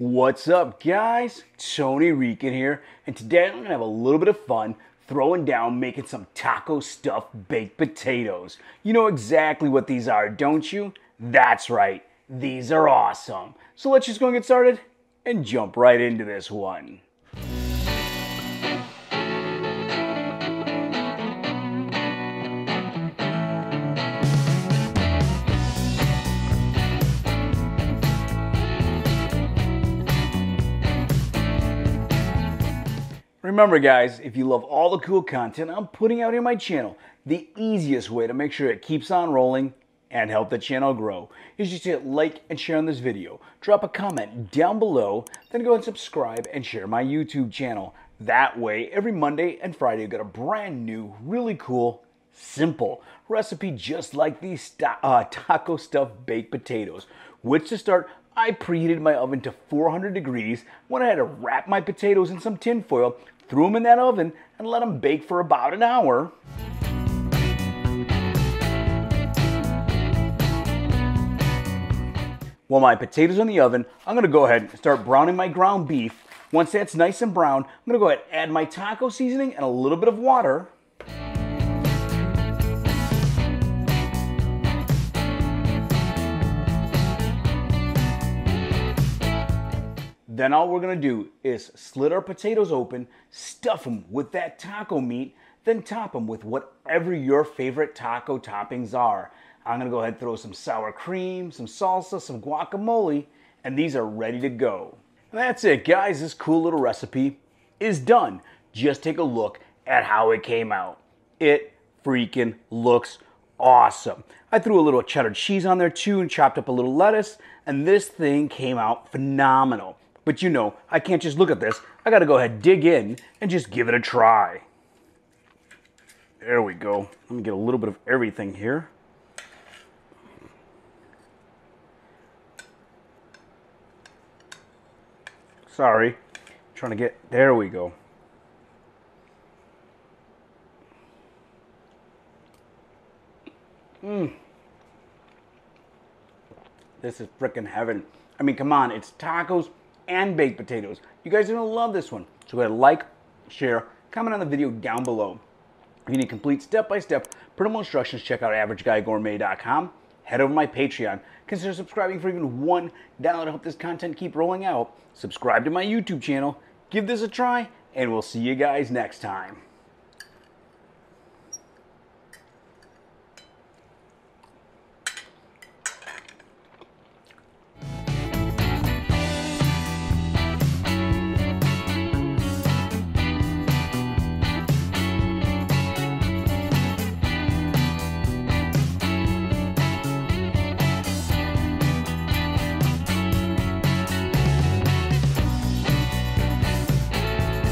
What's up, guys? Tony Rican here, and today I'm gonna have a little bit of fun throwing down making some taco stuffed baked potatoes. You know exactly what these are, don't you? That's right, these are awesome. So let's just go and get started and jump right into this one. Remember guys, if you love all the cool content I'm putting out in my channel, the easiest way to make sure it keeps on rolling and help the channel grow is just hit like and share on this video. Drop a comment down below, then go and subscribe and share my YouTube channel. That way, every Monday and Friday you get a brand new, really cool, simple recipe just like these uh, taco stuffed baked potatoes. Which to start, I preheated my oven to 400 degrees when I had to wrap my potatoes in some tin foil threw them in that oven, and let them bake for about an hour. While my potatoes are in the oven, I'm gonna go ahead and start browning my ground beef. Once that's nice and brown, I'm gonna go ahead and add my taco seasoning and a little bit of water. Then all we're gonna do is slit our potatoes open, stuff them with that taco meat, then top them with whatever your favorite taco toppings are. I'm gonna go ahead and throw some sour cream, some salsa, some guacamole, and these are ready to go. That's it, guys. This cool little recipe is done. Just take a look at how it came out. It freaking looks awesome. I threw a little cheddar cheese on there too and chopped up a little lettuce, and this thing came out phenomenal. But you know, I can't just look at this. I gotta go ahead, dig in, and just give it a try. There we go. Let me get a little bit of everything here. Sorry. trying to get, there we go. Mmm. This is freaking heaven. I mean, come on, it's tacos and baked potatoes. You guys are gonna love this one. So go ahead, like, share, comment on the video down below. If you need complete step-by-step printable instructions, check out averageguygourmet.com. Head over to my Patreon. Consider subscribing for even one dollar to help this content keep rolling out. Subscribe to my YouTube channel. Give this a try, and we'll see you guys next time.